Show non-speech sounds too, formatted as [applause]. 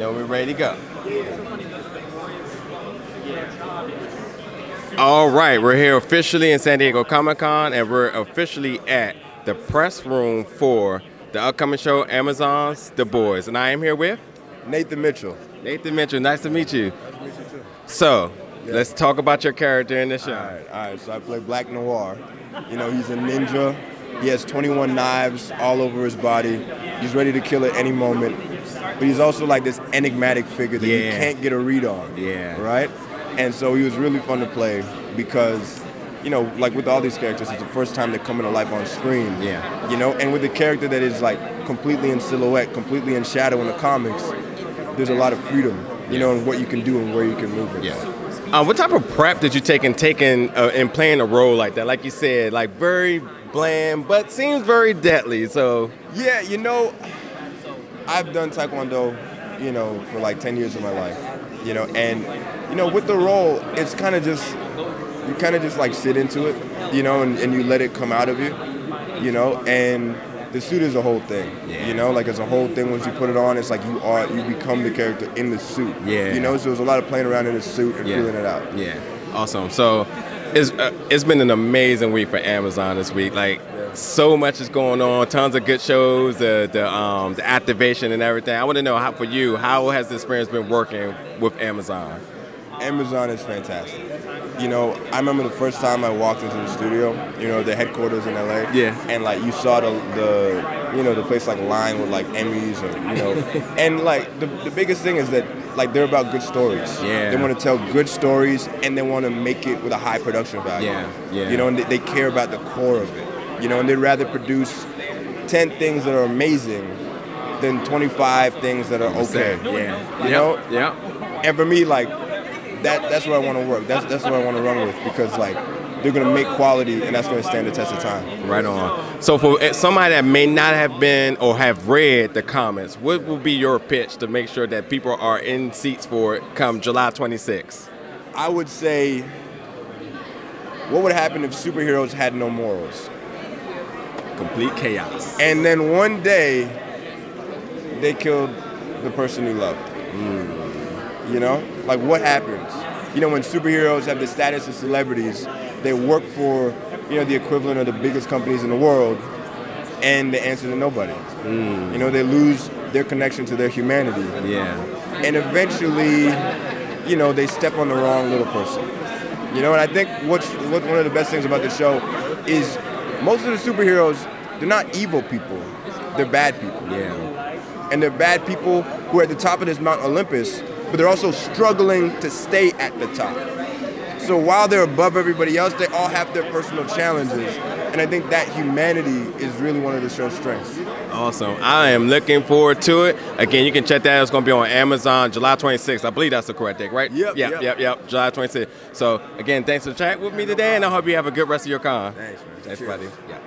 know we're ready to go. All right, we're here officially in San Diego Comic Con, and we're officially at the press room for the upcoming show Amazon's The Boys. And I am here with Nathan Mitchell. Nathan Mitchell. Nice to meet you. Nice to meet you too. So, yeah. let's talk about your character in the show. All right, all right. So I play Black Noir. You know, he's a ninja. He has 21 knives all over his body. He's ready to kill at any moment. But he's also like this enigmatic figure that yeah. you can't get a read on. Yeah. Right? And so he was really fun to play because, you know, like with all these characters, it's the first time they're coming to life on screen. Yeah. You know, and with a character that is like completely in silhouette, completely in shadow in the comics, there's a lot of freedom, you know, in what you can do and where you can move it. Yeah. Uh, what type of prep did you take in taking uh, in playing a role like that? Like you said, like very bland, but seems very deadly. So yeah, you know, I've done taekwondo, you know, for like 10 years of my life, you know, and you know, with the role, it's kind of just you kind of just like sit into it, you know, and, and you let it come out of you, you know, and the suit is a whole thing. Yeah. You know, like it's a whole thing. Once you put it on, it's like you are you become the character in the suit. Yeah. You know, so there's a lot of playing around in the suit and yeah. feeling it out. Yeah. Awesome. So it's uh, it's been an amazing week for Amazon this week. Like. So much is going on, tons of good shows, the the um the activation and everything. I want to know how for you, how has the experience been working with Amazon? Amazon is fantastic. You know, I remember the first time I walked into the studio, you know, the headquarters in LA. Yeah. And like you saw the, the you know, the place like lined with like Emmys or, you know, [laughs] and like the, the biggest thing is that like they're about good stories. Yeah. They want to tell good stories and they want to make it with a high production value. Yeah. Yeah. You know, and they, they care about the core of it. You know, and they'd rather produce 10 things that are amazing than 25 things that are okay. Yeah. You know? Yeah. And for me, like, that that's where I want to work. That's that's what I want to run with because like they're gonna make quality and that's gonna stand the test of time. Right on. So for eh, somebody that may not have been or have read the comments, what will be your pitch to make sure that people are in seats for it come July 26th? I would say, what would happen if superheroes had no morals? Complete chaos. And then one day, they killed the person you loved. Mm. You know, like what happens? You know, when superheroes have the status of celebrities, they work for you know the equivalent of the biggest companies in the world, and they answer to nobody. Mm. You know, they lose their connection to their humanity. Yeah. And eventually, you know, they step on the wrong little person. You know, and I think what's what, one of the best things about the show is most of the superheroes, they're not evil people. They're bad people. Yeah. And they're bad people who are at the top of this Mount Olympus but they're also struggling to stay at the top. So while they're above everybody else, they all have their personal challenges. And I think that humanity is really one of the show's strengths. Awesome. I am looking forward to it. Again, you can check that out. It's going to be on Amazon July 26th. I believe that's the correct date, right? Yep. Yep, yep, yep, yep. July 26th. So, again, thanks for chatting with me today, and I hope you have a good rest of your con. Thanks, man. Thanks, Cheers. buddy. Yeah.